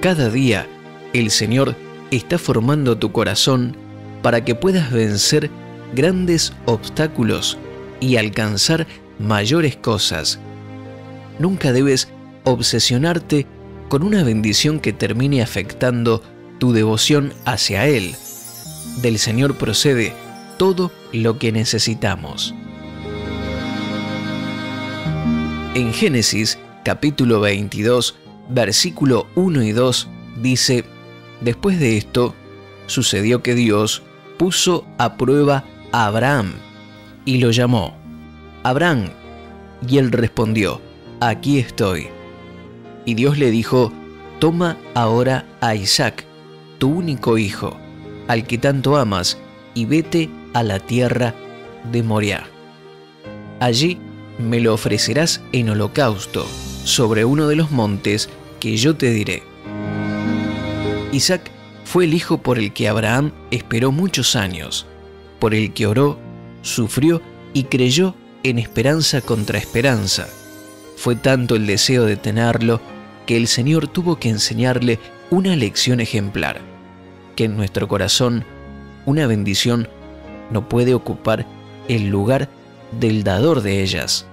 Cada día el Señor está formando tu corazón para que puedas vencer grandes obstáculos y alcanzar mayores cosas. Nunca debes obsesionarte con una bendición que termine afectando tu devoción hacia Él. Del Señor procede todo lo que necesitamos. En Génesis capítulo 22, versículo 1 y 2 dice, Después de esto, sucedió que Dios puso a prueba a Abraham y lo llamó, Abraham, y él respondió, aquí estoy. Y Dios le dijo, toma ahora a Isaac, tu único hijo, al que tanto amas, y vete a la tierra de Moriah. Allí me lo ofrecerás en holocausto sobre uno de los montes que yo te diré. Isaac fue el hijo por el que Abraham esperó muchos años, por el que oró, sufrió y creyó en esperanza contra esperanza. Fue tanto el deseo de tenerlo que el Señor tuvo que enseñarle una lección ejemplar, que en nuestro corazón una bendición no puede ocupar el lugar del dador de ellas.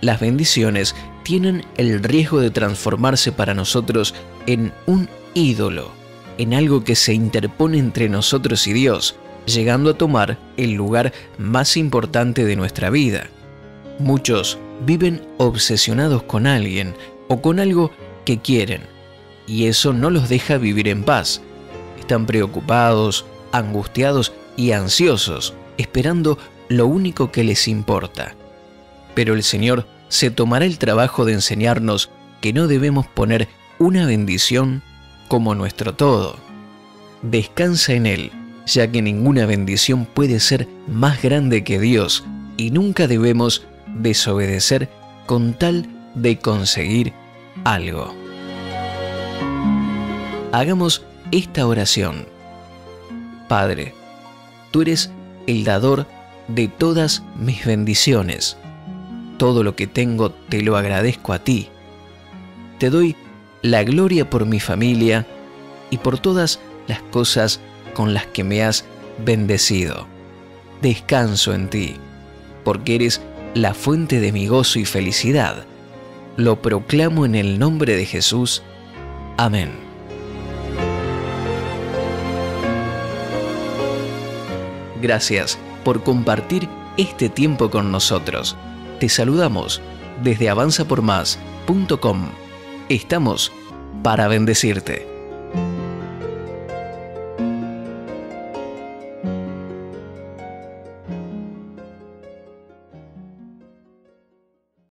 Las bendiciones tienen el riesgo de transformarse para nosotros en un ídolo, en algo que se interpone entre nosotros y Dios, llegando a tomar el lugar más importante de nuestra vida. Muchos viven obsesionados con alguien o con algo que quieren, y eso no los deja vivir en paz. Están preocupados, angustiados y ansiosos, esperando lo único que les importa. Pero el Señor se tomará el trabajo de enseñarnos que no debemos poner una bendición como nuestro todo. Descansa en Él, ya que ninguna bendición puede ser más grande que Dios y nunca debemos desobedecer con tal de conseguir algo. Hagamos esta oración. Padre, tú eres el dador de todas mis bendiciones. Todo lo que tengo te lo agradezco a ti. Te doy la gloria por mi familia y por todas las cosas con las que me has bendecido. Descanso en ti, porque eres la fuente de mi gozo y felicidad. Lo proclamo en el nombre de Jesús. Amén. Gracias por compartir este tiempo con nosotros. Te saludamos desde avanzapormás.com. Estamos para bendecirte.